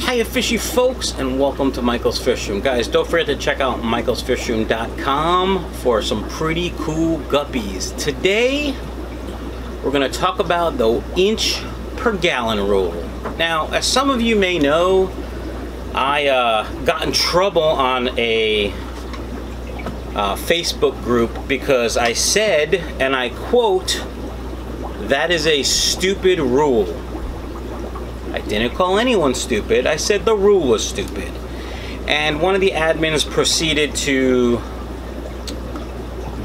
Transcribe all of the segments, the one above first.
Hiya fishy folks and welcome to Michael's Fish Room. Guys, don't forget to check out michaelsfishroom.com for some pretty cool guppies. Today, we're going to talk about the inch per gallon rule. Now, as some of you may know, I uh, got in trouble on a uh, Facebook group because I said, and I quote, that is a stupid rule. I didn't call anyone stupid. I said the rule was stupid. And one of the admins proceeded to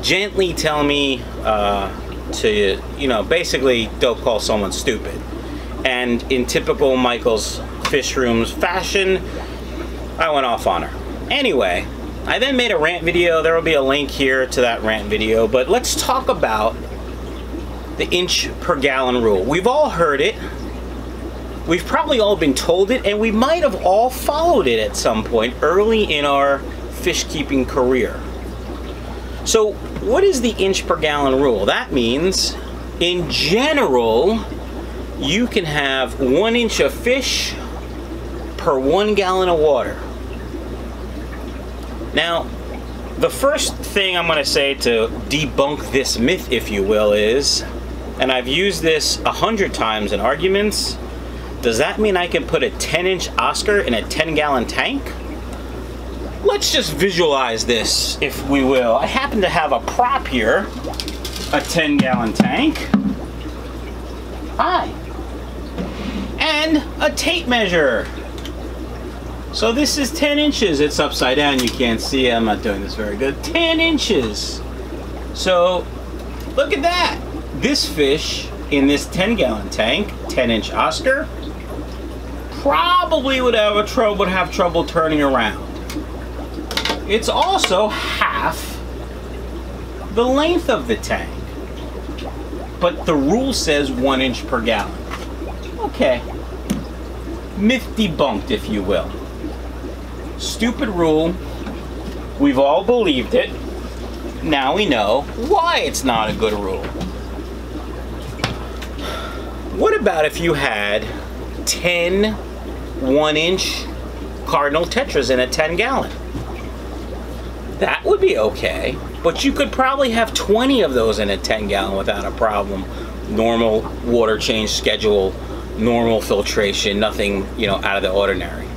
gently tell me uh, to, you know, basically don't call someone stupid. And in typical Michael's Fish Room's fashion, I went off on her. Anyway, I then made a rant video. There will be a link here to that rant video. But let's talk about the inch per gallon rule. We've all heard it. We've probably all been told it, and we might have all followed it at some point early in our fish keeping career. So, what is the inch per gallon rule? That means, in general, you can have one inch of fish per one gallon of water. Now, the first thing I'm going to say to debunk this myth, if you will, is, and I've used this a hundred times in arguments, does that mean I can put a 10 inch Oscar in a 10 gallon tank? Let's just visualize this, if we will. I happen to have a prop here, a 10 gallon tank. Hi. And a tape measure. So this is 10 inches. It's upside down. You can't see. I'm not doing this very good. 10 inches. So look at that. This fish in this 10 gallon tank, 10 inch Oscar, probably would have a would have trouble turning around. It's also half the length of the tank. But the rule says one inch per gallon. Okay. Myth debunked, if you will. Stupid rule. We've all believed it. Now we know why it's not a good rule. What about if you had 10 one inch Cardinal Tetras in a 10 gallon. That would be okay, but you could probably have 20 of those in a 10 gallon without a problem. Normal water change schedule, normal filtration, nothing, you know, out of the ordinary.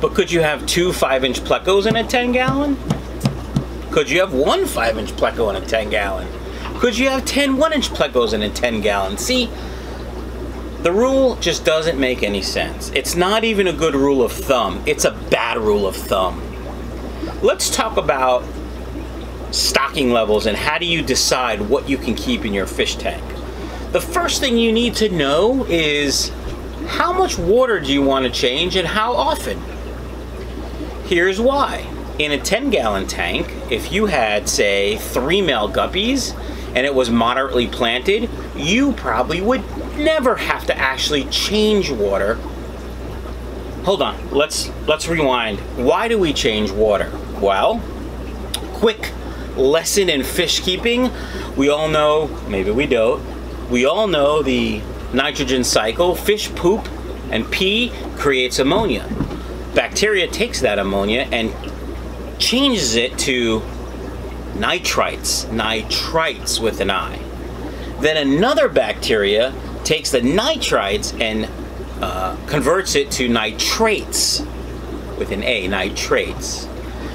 But could you have two 5 inch plecos in a 10 gallon? Could you have one 5 inch pleco in a 10 gallon? Could you have 10 1 inch plecos in a 10 gallon? See, the rule just doesn't make any sense. It's not even a good rule of thumb. It's a bad rule of thumb. Let's talk about stocking levels and how do you decide what you can keep in your fish tank. The first thing you need to know is how much water do you want to change and how often? Here's why. In a 10 gallon tank, if you had, say, three male guppies and it was moderately planted, you probably would never have to actually change water. Hold on, let's let's rewind. Why do we change water? Well, quick lesson in fish keeping. We all know, maybe we don't, we all know the nitrogen cycle. Fish poop and pee creates ammonia. Bacteria takes that ammonia and changes it to nitrites, nitrites with an I. Then another bacteria takes the nitrites and uh, converts it to nitrates with an A, nitrates.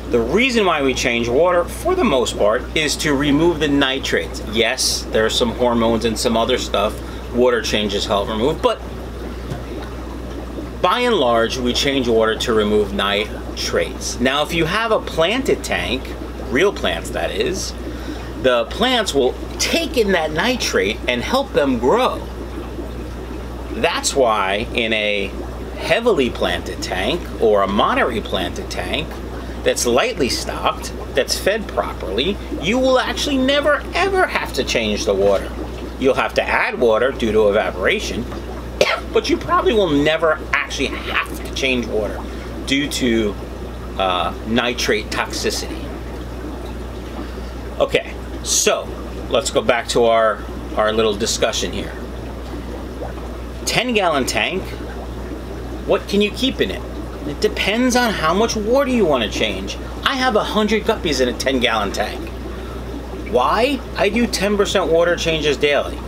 The reason why we change water, for the most part, is to remove the nitrates. Yes, there are some hormones and some other stuff water changes help remove, but by and large, we change water to remove nitrates. Now, if you have a planted tank, real plants that is, the plants will take in that nitrate and help them grow. That's why in a heavily planted tank or a moderately planted tank that's lightly stocked, that's fed properly, you will actually never ever have to change the water. You'll have to add water due to evaporation, but you probably will never actually have to change water due to uh, nitrate toxicity. Okay, so let's go back to our, our little discussion here. 10 gallon tank, What can you keep in it? It depends on how much water you want to change. I have 100 guppies in a 10 gallon tank. Why? I do 10% water changes daily.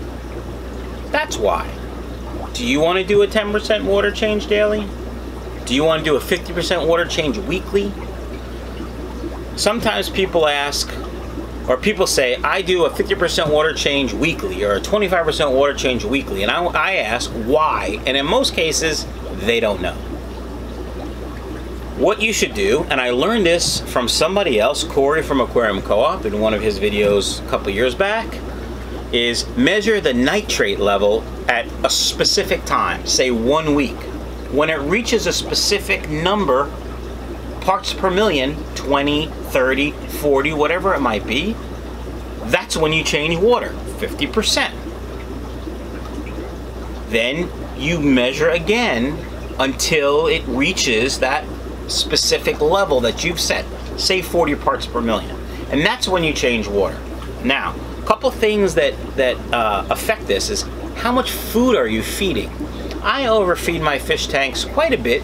That's why. Do you want to do a 10% water change daily? Do you want to do a 50% water change weekly? Sometimes people ask, or people say, I do a 50% water change weekly or a 25% water change weekly. And I, I ask why. And in most cases, they don't know. What you should do, and I learned this from somebody else, Corey from Aquarium Co-op, in one of his videos a couple years back, is measure the nitrate level at a specific time, say one week. When it reaches a specific number, parts per million, 20, 30, 40, whatever it might be, that's when you change water, 50%. Then you measure again until it reaches that specific level that you've set, say 40 parts per million. And that's when you change water. Now, a couple things that, that uh, affect this is how much food are you feeding? I overfeed my fish tanks quite a bit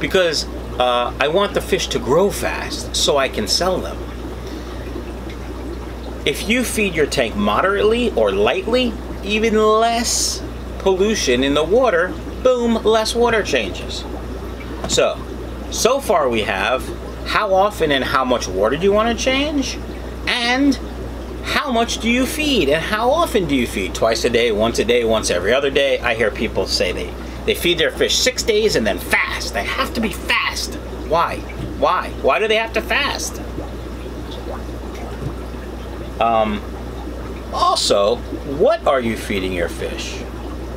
because uh, I want the fish to grow fast so I can sell them. If you feed your tank moderately or lightly, even less pollution in the water, boom, less water changes. So, so far we have how often and how much water do you want to change? And how much do you feed and how often do you feed? Twice a day, once a day, once every other day. I hear people say they, they feed their fish six days and then fast. They have to be fast. Why? Why? Why do they have to fast? Um, also, what are you feeding your fish?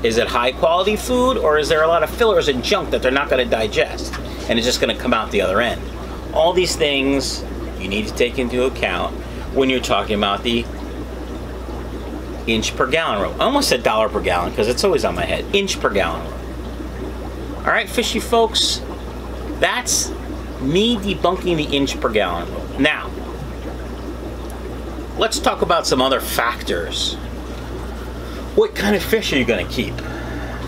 Is it high quality food or is there a lot of fillers and junk that they're not going to digest and it's just going to come out the other end? All these things you need to take into account when you're talking about the inch per gallon rule. I almost said dollar per gallon because it's always on my head. Inch per gallon rule. All right, fishy folks, that's me debunking the inch per gallon. Now, let's talk about some other factors. What kind of fish are you going to keep?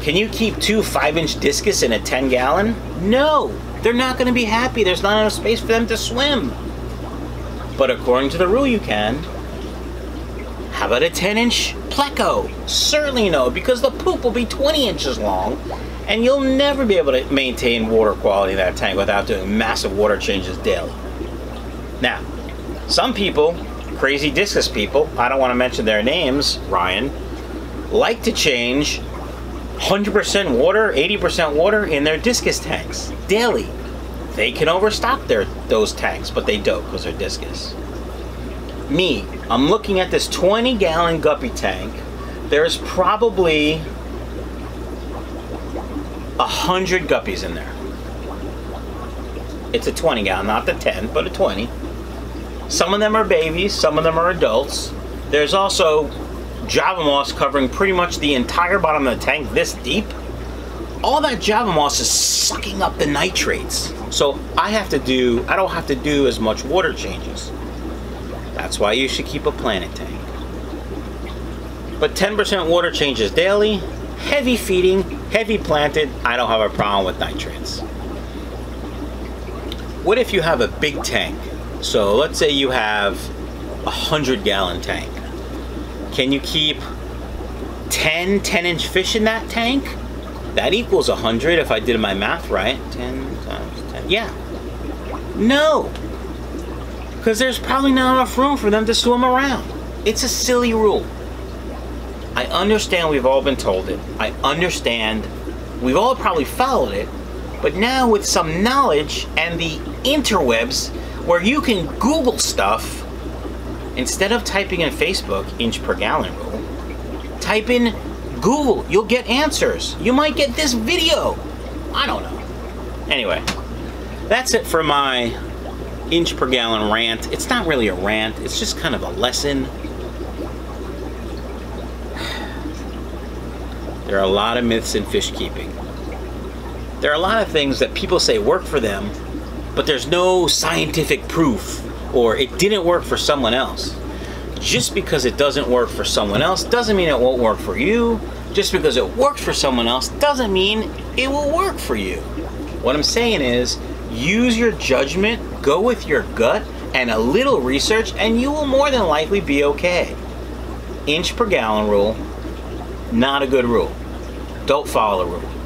Can you keep two 5 inch discus in a 10 gallon? No, they're not going to be happy. There's not enough space for them to swim. But according to the rule, you can. How about a 10 inch pleco? Certainly no, because the poop will be 20 inches long and you'll never be able to maintain water quality in that tank without doing massive water changes daily. Now, some people, crazy discus people, I don't want to mention their names, Ryan, like to change 100% water, 80% water in their discus tanks daily. They can overstock their those tanks, but they don't because they're discus. Me, I'm looking at this 20 gallon guppy tank. There's probably a hundred guppies in there. It's a 20 gallon, not the 10, but a 20. Some of them are babies, some of them are adults. There's also Java moss covering pretty much the entire bottom of the tank this deep, all that Java moss is sucking up the nitrates. So I have to do, I don't have to do as much water changes. That's why you should keep a planted tank. But 10% water changes daily, heavy feeding, heavy planted, I don't have a problem with nitrates. What if you have a big tank? So let's say you have a 100 gallon tank can you keep 10 10 inch fish in that tank? That equals 100 if I did my math right. 10 times 10. Yeah. No. Because there's probably not enough room for them to swim around. It's a silly rule. I understand we've all been told it. I understand we've all probably followed it. But now with some knowledge and the interwebs where you can Google stuff Instead of typing in Facebook inch per gallon rule, type in Google. You'll get answers. You might get this video. I don't know. Anyway, that's it for my inch per gallon rant. It's not really a rant, it's just kind of a lesson. There are a lot of myths in fish keeping. There are a lot of things that people say work for them, but there's no scientific proof or it didn't work for someone else. Just because it doesn't work for someone else doesn't mean it won't work for you, Just because it works for someone else doesn't mean it will work for you. What I'm saying is, use your judgment, go with your gut, and a little research, and you will more than likely be okay. Inch per gallon rule, not a good rule. Don't follow the rule.